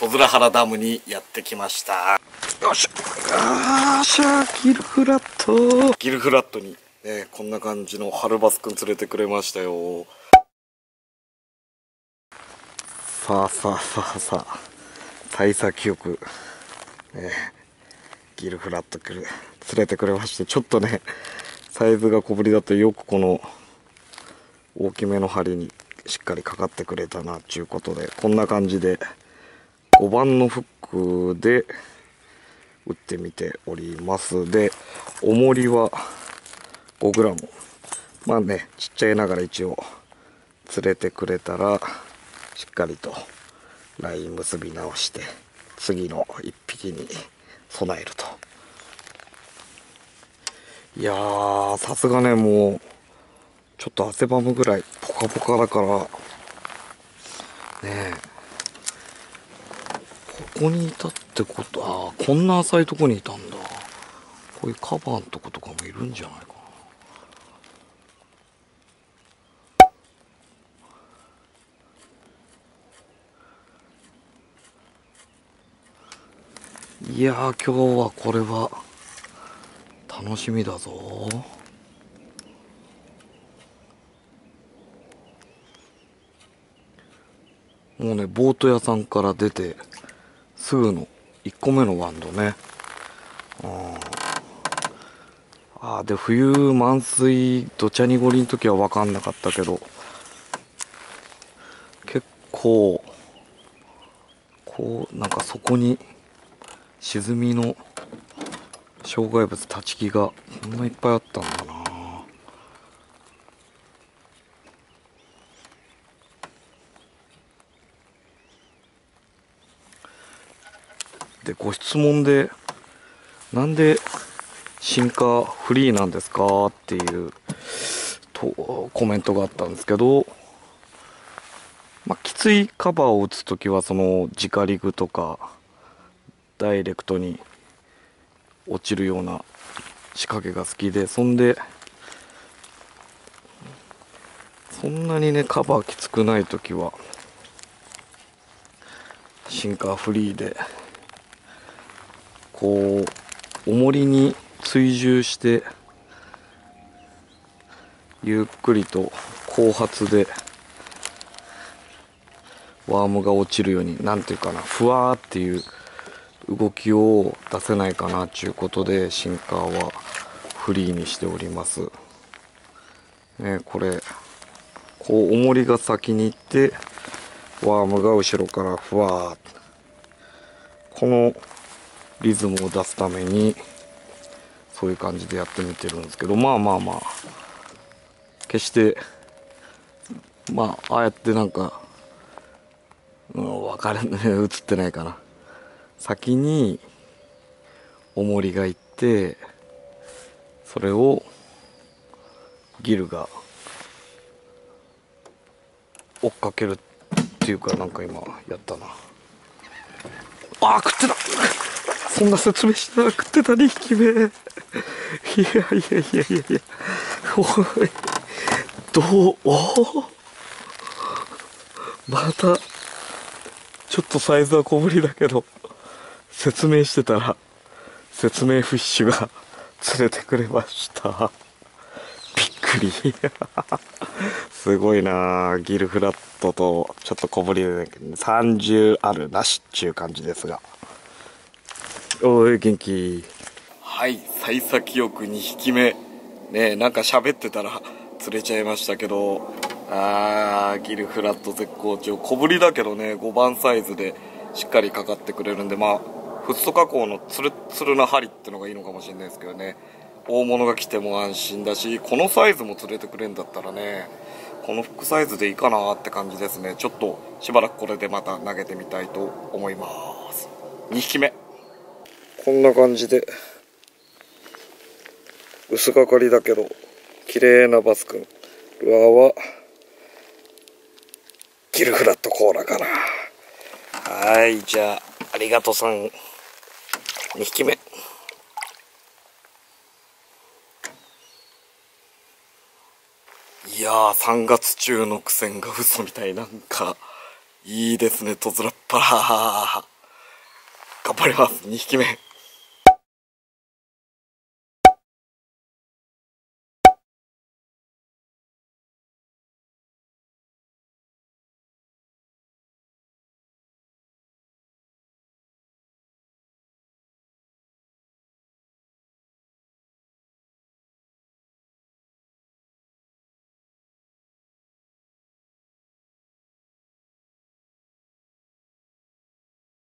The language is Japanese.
戸倉原ダムにやってきました。よし。あーしゃギルフラット。ギルフラットに、ね、こんな感じのハルバスくん連れてくれましたよ。さあさあさあさあ幸先よく、ね、ギルフラットくる連れてくれましてちょっとねサイズが小ぶりだとよくこの大きめの針にしっかりかかってくれたなっていうことでこんな感じで5番のフックで打ってみております。で重りは 5g まあねちっちゃいながら一応釣れてくれたらしっかりとライン結び直して次の1匹に備えると。いやーさすがねもうちょっと汗ばむぐらいポカポカだからねえ。ここにいたってことああこんな浅いとこにいたんだ。こういうカバーのとことかもいるんじゃないかな。いや今日はこれは楽しみだぞ。もうねボート屋さんから出てすぐの1個目のワンドね。ああで冬満水どちゃ濁りの時は分かんなかったけど結構こうなんかそこに沈みの障害物立ち木がこんないっぱいあったんだな。でご質問でなんで進化フリーなんですかっていうとコメントがあったんですけど、まあ、きついカバーを打つ時はその直リグとかダイレクトに落ちるような仕掛けが好きでそんでそんなにねカバーきつくない時はシンカーフリーでこう重りに追従してゆっくりと後発でワームが落ちるように何ていうかなふわーっていう動きを出せないかなっていうことでシンカーはフリーにしております。ねこれこう重りが先に行ってワームが後ろからふわーこのリズムを出すためにそういう感じでやってみてるんですけどまあまあまあ決してまあああやってなんかうん分かるね 映ってないかな。先に重りがいってそれをギルが追っかけるっていうかなんか今やったな。あ食ってた。そんな説明しながら食ってた2匹目いやいやいやいやいや。おい。どう？おまたちょっとサイズは小ぶりだけど説明してたら説明フィッシュが連れてくれました。びっくり。すごいな。ギルフラットとちょっと小ぶりで30あるなしっちゅう感じですが。おい元気。はい幸先よく2匹目。ねなんか喋ってたら釣れちゃいましたけど。あーギルフラット絶好調。小ぶりだけどね5番サイズでしっかりかかってくれるんで。まあフッ素加工のツルツルな針ってのがいいのかもしれないですけどね。大物が来ても安心だしこのサイズも釣れてくれるんだったらねこのフックサイズでいいかなって感じですね。ちょっとしばらくこれでまた投げてみたいと思います。2匹目。こんな感じで。薄がかりだけど綺麗なバス君。ルアーはギルフラットコーラかな。はいじゃあありがとうさん。2匹目。いやー3月中の苦戦が嘘みたいなんかいいですね、とずらっぱら。頑張ります、2匹目。